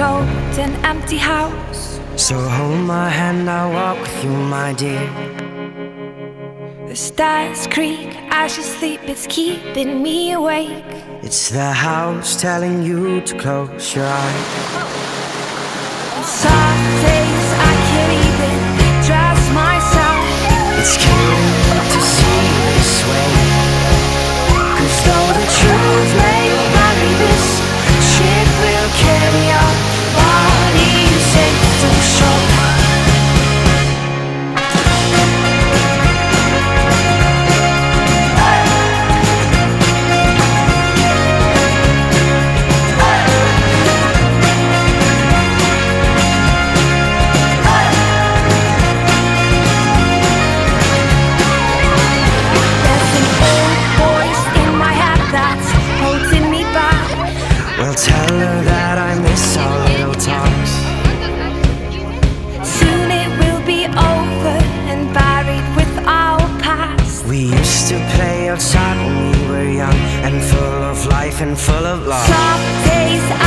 empty house. So hold my hand, I'll walk with you, my dear. The stars creak as you sleep, it's keeping me awake. It's the house telling you to close your eyes. Some days outside when we were young and full of life and full of love. Some days